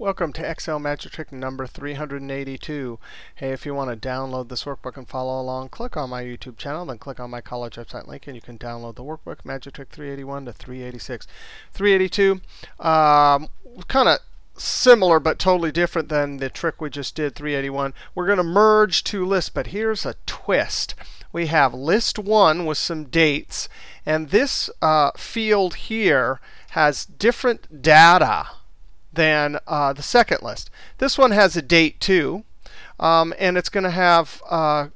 Welcome to Excel Magic Trick number 382. Hey, if you want to download this workbook and follow along, click on my YouTube channel, then click on my college website link, and you can download the workbook, Magic Trick 381 to 386. 382, um, kind of similar but totally different than the trick we just did, 381. We're going to merge two lists, but here's a twist. We have list 1 with some dates, and this uh, field here has different data than uh, the second list. This one has a date too, um, and it's going to have uh,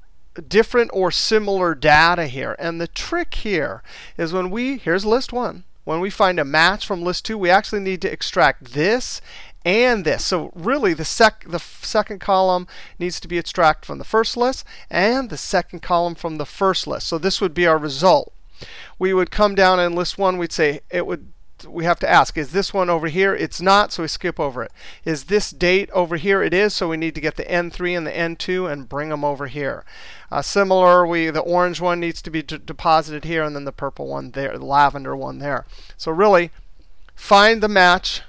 different or similar data here. And the trick here is when we, here's list one. When we find a match from list two, we actually need to extract this and this. So really, the, sec the second column needs to be extracted from the first list, and the second column from the first list. So this would be our result. We would come down in list one, we'd say it would we have to ask, is this one over here? It's not, so we skip over it. Is this date over here? It is, so we need to get the N3 and the N2 and bring them over here. Uh, similar, we the orange one needs to be deposited here, and then the purple one there, the lavender one there. So really, find the match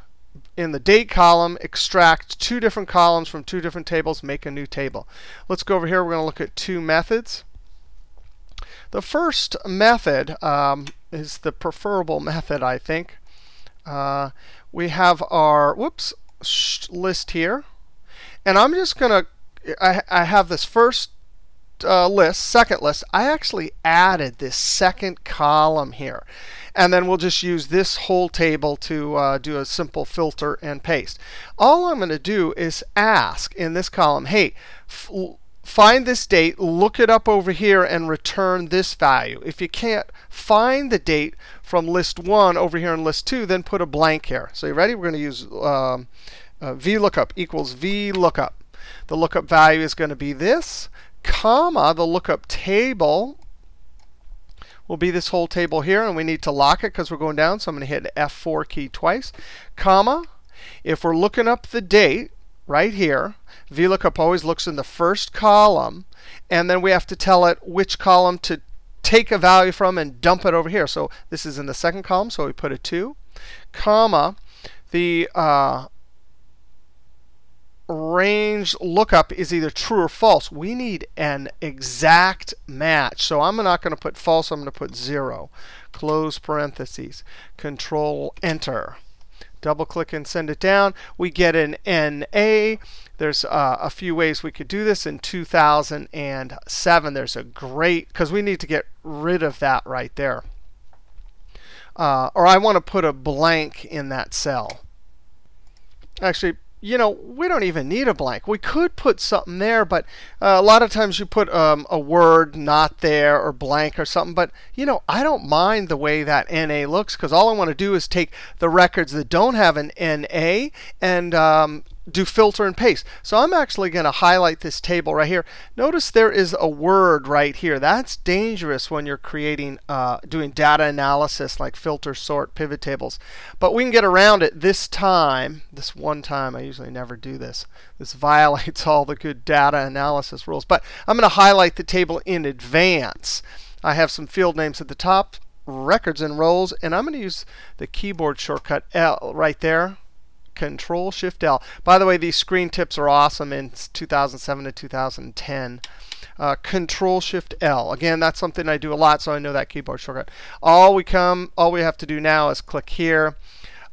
in the date column, extract two different columns from two different tables, make a new table. Let's go over here. We're going to look at two methods. The first method um, is the preferable method, I think. Uh, we have our whoops list here. And I'm just going to, I, I have this first uh, list, second list. I actually added this second column here. And then we'll just use this whole table to uh, do a simple filter and paste. All I'm going to do is ask in this column, hey, find this date, look it up over here, and return this value. If you can't find the date from list 1 over here in list 2, then put a blank here. So you ready? We're going to use um, uh, VLOOKUP equals VLOOKUP. The lookup value is going to be this, comma, the lookup table will be this whole table here. And we need to lock it because we're going down. So I'm going to hit F4 key twice, comma. If we're looking up the date, right here. VLOOKUP always looks in the first column. And then we have to tell it which column to take a value from and dump it over here. So this is in the second column, so we put a 2, comma. The uh, range lookup is either true or false. We need an exact match. So I'm not going to put false. I'm going to put 0. Close parentheses. Control Enter. Double click and send it down. We get an NA. There's uh, a few ways we could do this. In 2007, there's a great, because we need to get rid of that right there. Uh, or I want to put a blank in that cell. Actually, you know, we don't even need a blank. We could put something there, but uh, a lot of times you put um, a word not there or blank or something. But, you know, I don't mind the way that NA looks because all I want to do is take the records that don't have an NA and um, do filter and paste. So I'm actually going to highlight this table right here. Notice there is a word right here. That's dangerous when you're creating, uh, doing data analysis like filter, sort, pivot tables. But we can get around it this time. This one time, I usually never do this. This violates all the good data analysis rules. But I'm going to highlight the table in advance. I have some field names at the top, records and rows, and I'm going to use the keyboard shortcut L right there Control Shift L. By the way, these screen tips are awesome in 2007 to 2010. Uh, Control Shift L. Again, that's something I do a lot, so I know that keyboard shortcut. All we come, all we have to do now is click here.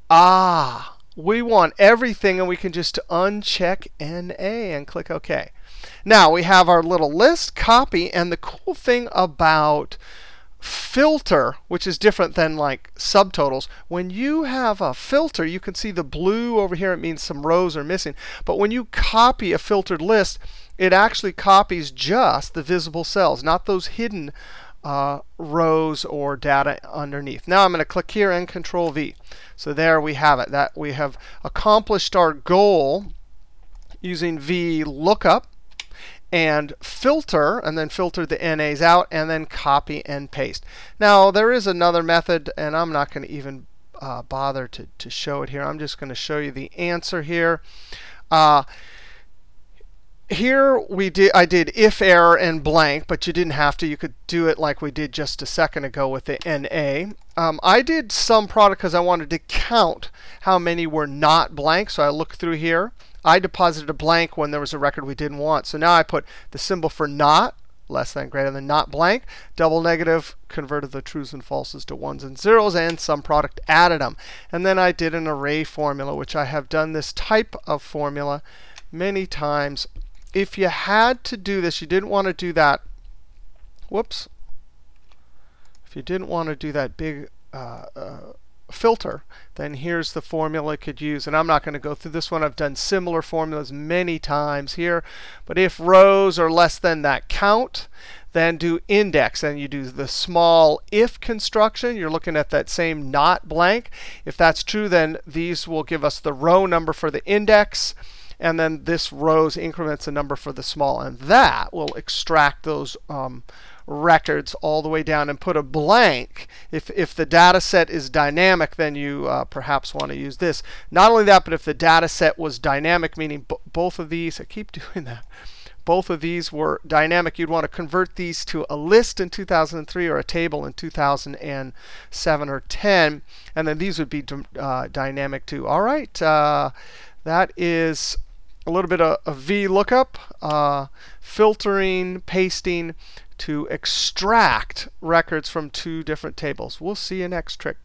Ah, we want everything, and we can just uncheck NA and click OK. Now we have our little list, copy, and the cool thing about filter, which is different than like subtotals. When you have a filter, you can see the blue over here. It means some rows are missing. But when you copy a filtered list, it actually copies just the visible cells, not those hidden uh, rows or data underneath. Now I'm going to click here and Control V. So there we have it. That we have accomplished our goal using VLOOKUP and filter, and then filter the NAs out, and then copy and paste. Now, there is another method, and I'm not going to even uh, bother to, to show it here. I'm just going to show you the answer here. Uh, here we did I did if error and blank, but you didn't have to. You could do it like we did just a second ago with the NA. Um, I did sum product because I wanted to count how many were not blank. So I looked through here. I deposited a blank when there was a record we didn't want. So now I put the symbol for not, less than, greater than, not blank, double negative, converted the trues and falses to ones and zeros, and sum product added them. And then I did an array formula, which I have done this type of formula many times if you had to do this, you didn't want to do that. Whoops. If you didn't want to do that big uh, uh, filter, then here's the formula you could use. And I'm not going to go through this one. I've done similar formulas many times here. But if rows are less than that count, then do index. And you do the small if construction. You're looking at that same not blank. If that's true, then these will give us the row number for the index and then this rows increments a number for the small. And that will extract those um, records all the way down and put a blank. If, if the data set is dynamic, then you uh, perhaps want to use this. Not only that, but if the data set was dynamic, meaning both of these, I keep doing that. Both of these were dynamic. You'd want to convert these to a list in 2003 or a table in 2007 or 10. And then these would be uh, dynamic too. All right. Uh, that is a little bit of, of VLOOKUP, uh, filtering, pasting to extract records from two different tables. We'll see you next trick.